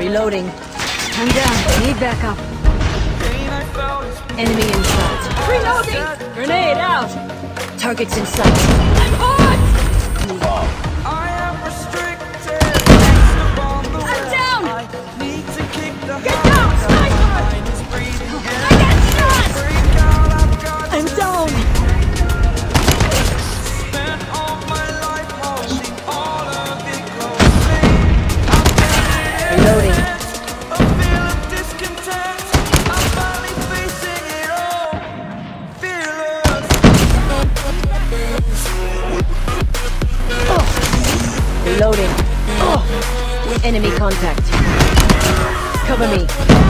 Reloading. I'm down. Need backup. Enemy in sight. Reloading! Grenade out! Targets in sight. I'm hot! I am restricted. I'm down! Get Enemy contact. Cover me.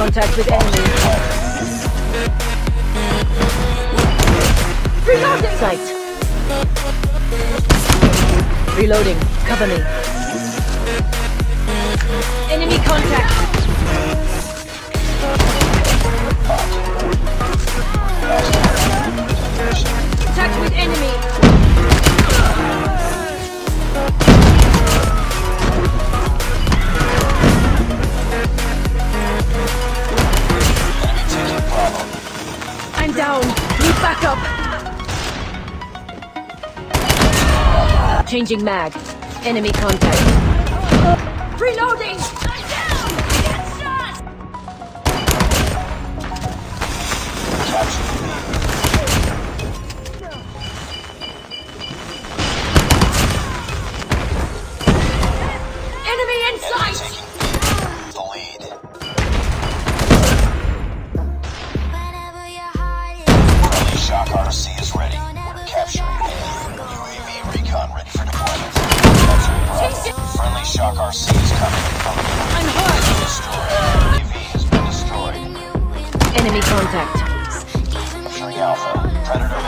Contact with enemy. Reloading! Sight. Reloading. Cover me. Enemy contact. down! Need backup! Changing mag. Enemy contact. Reloading! Shock RC is ready. We're capturing India. UAV recon ready for deployment. Friendly Shock RC is coming. I'm hurt. Destroyed. UAV has been destroyed. Enemy contact. Capturing Alpha. Predator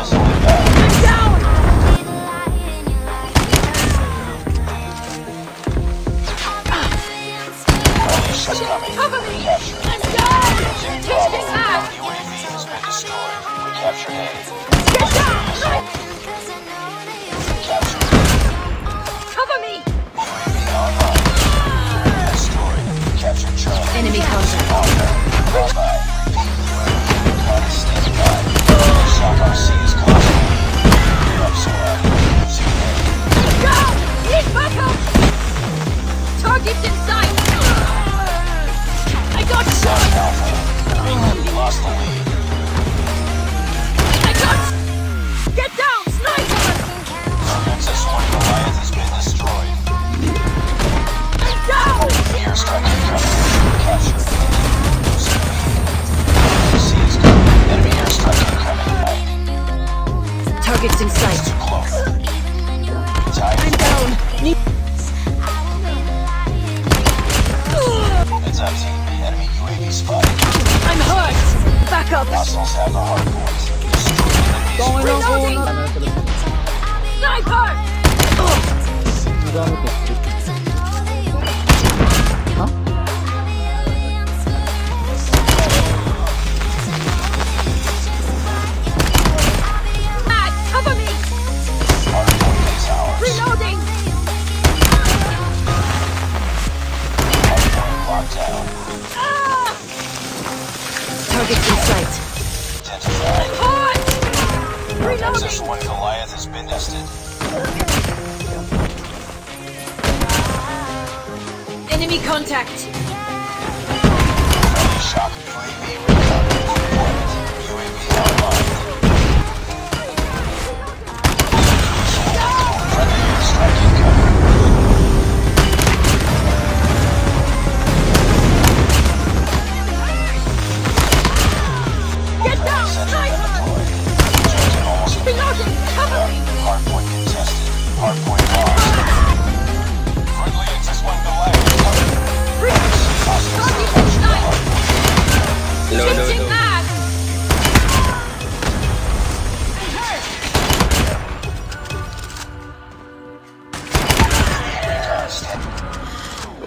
gamit eh. Ha? Targets in sight. Identified. Reloading! Texas Goliath has been nested. Enemy contact!